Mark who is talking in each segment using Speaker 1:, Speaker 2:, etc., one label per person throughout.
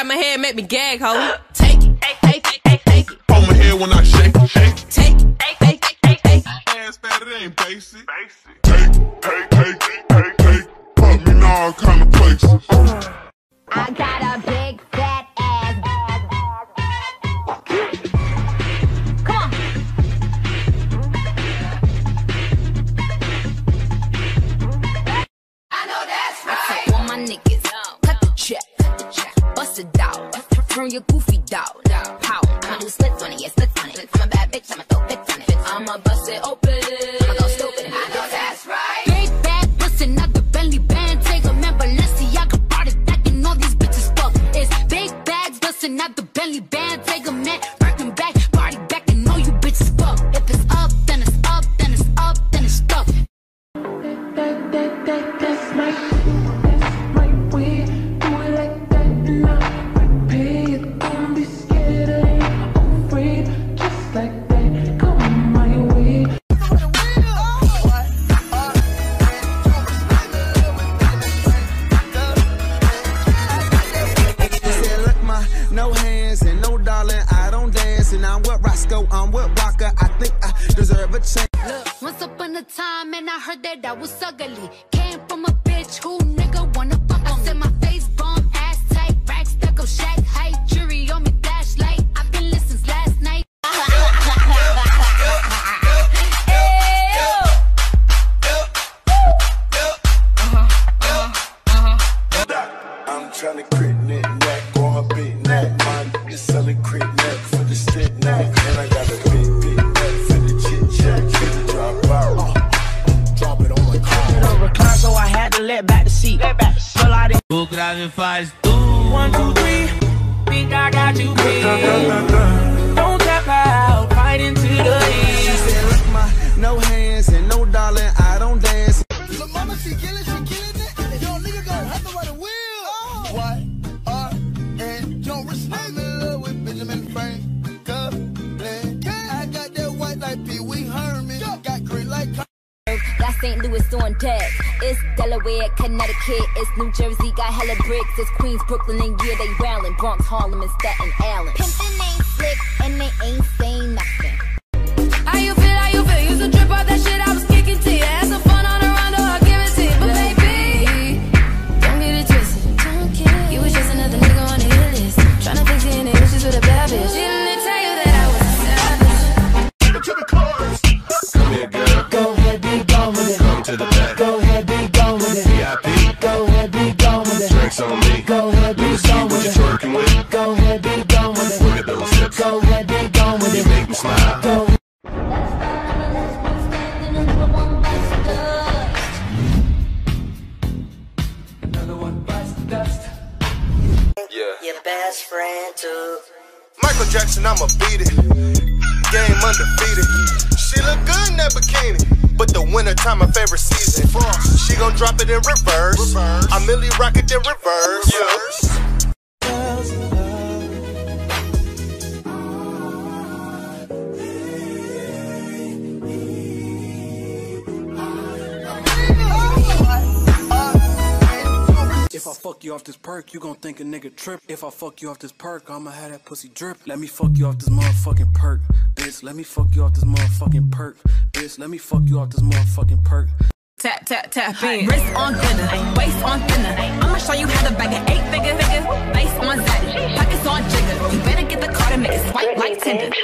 Speaker 1: Grab my head, make me gag, ho. Uh. Take it, take it, take it, take it.
Speaker 2: Hold my head when I shake it, shake it.
Speaker 1: Take it, take it, take it, take it.
Speaker 2: Ass fat, it ain't basic. Basic. Take, take, take, take, take. Put me in all kind of places.
Speaker 3: Goofy dog, pow. I'ma do splits on it, yeah, splits on it. I'm a bad bitch, I'ma throw fits on it. I'ma bust it open, I'ma go stupid.
Speaker 4: I know that's right.
Speaker 3: Big bag, bustin' out the belly band. Take a man, Balenciaga brought it back, and all these bitches fuck. It's big bags, bustin' out the belly band. Take And
Speaker 5: I'm with Roscoe, I'm with Walker. I think I deserve a chance.
Speaker 3: Look, once upon a time, and I heard that I was ugly. Came
Speaker 6: let back the seat. Pull out in
Speaker 7: O grave faz tu. One, two, three. Think I got you beat. Don't tap out, fight into the
Speaker 5: She
Speaker 7: heat.
Speaker 5: said, look, ma, no hands and no darling, I don't dance.
Speaker 8: Mama, she killing, she killing
Speaker 3: Connecticut. It's New Jersey, got hella bricks. It's Queens, Brooklyn, and yeah, they wildin'. Bronx, Harlem, and Staten Island. Pimpin' ain't
Speaker 8: Michael Jackson, I'ma beat it. Game undefeated. She look good in that bikini. But the winter time, my favorite season. She gon' drop it in reverse. I'm Milly rock it in reverse.
Speaker 9: If I fuck you off this perk, you gon' think a nigga trip. If I fuck you off this perk, I'ma have that pussy drip. Let me fuck you off this motherfucking perk, bitch. Let me fuck you off this motherfucking perk, bitch. Let me fuck you off this motherfucking perk.
Speaker 1: Tap, tap, tap in. Wrist on thinner, waist on thinner. I'ma show you how to bag an eight figure, figure. Face on Zaddy, pockets on jigger. You better get the card and make it swipe like Tinder.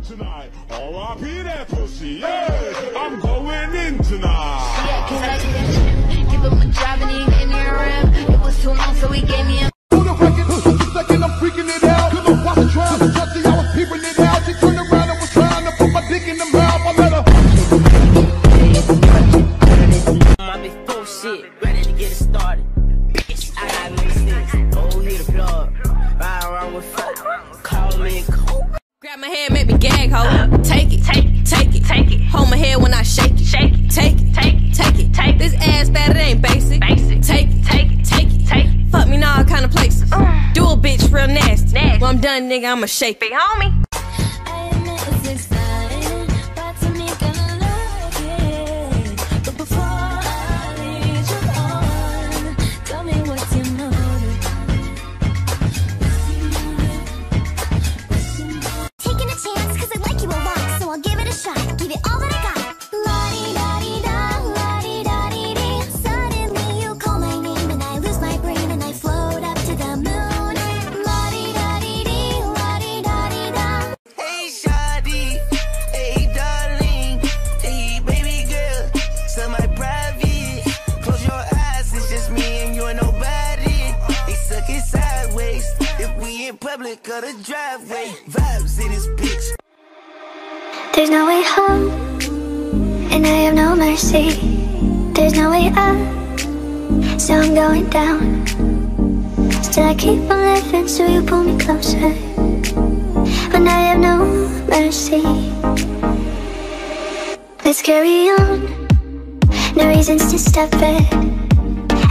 Speaker 2: Tonight. R.I.P. that pussy. Yeah. I'm going in tonight.
Speaker 3: Yeah, cause I did that shit. Give him a drive and he hit me around. It was too long, so he gave me a.
Speaker 8: On the record, just a second, I'm freaking it out. Cause I'm watching trying to touch I was peeping it out. She turned around and was trying to put my dick in the mouth. I let her.
Speaker 6: my big full shit, ready to get it started. Bitch, I got mixes. Oh, hit the plug. Ride around with folk. Call me cool.
Speaker 1: Grab my head, make me gag, ho. Take it, take it, take it, take it. Hold my head when I shake it, shake it. Take it, take it, take it, take it. This ass fat, it ain't basic. Basic. Take it, take it, take it, take it. Fuck me in all kind of places. Mm. Do a bitch real nasty. nasty.
Speaker 10: I'm done, nigga, I'ma shake it, homie.
Speaker 11: Public or the driveway. Vibes in this
Speaker 12: no way home, and I have no mercy. There's no way up, so I'm going down. Still, I keep on living, so you pull me closer. When I have no mercy, let's carry on. No reasons to stop it.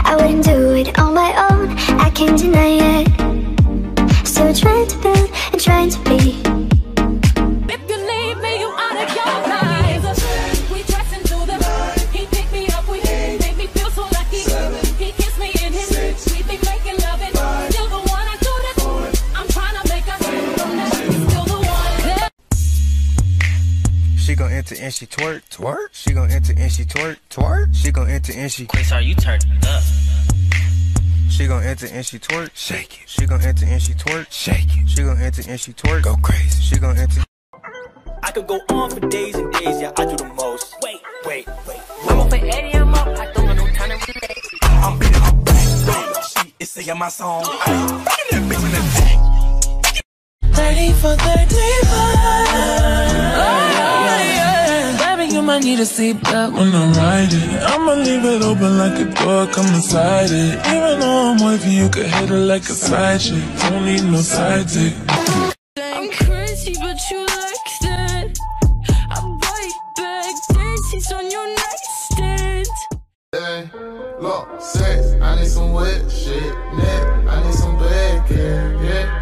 Speaker 12: I wouldn't do it on my own, I can't deny it. Still trying to build and trying to be.
Speaker 13: She twerk, twerk. She gon' enter and she twerk, twerk. She gon' enter and she.
Speaker 7: Quincy, are you turned up?
Speaker 13: She gon' enter and she twerk, shake it. She gon' enter and she twerk, shake it. She gon' enter and she twerk, go crazy. She gon' enter.
Speaker 14: I could go on for days and days, yeah, I do the most. Wait, wait, wait.
Speaker 7: I'm up for Eddie, I'm up. I don't got no time to relax.
Speaker 14: I'm beating her back. Wait, she is singing my song. Uh. Ay, bringing that bitch in the back.
Speaker 15: 30 for 35. Baby, you might need a seatbelt when I'm it. I'ma leave it open like a door, come inside it. Even though I'm wifey, you could hit it like a side chick. Don't need no side dick.
Speaker 16: I'm crazy, but you like that. I bite back, dances on your nightstand.
Speaker 8: Hey, look, sex, I need some wet shit. Neck, I need some bad care. Yeah,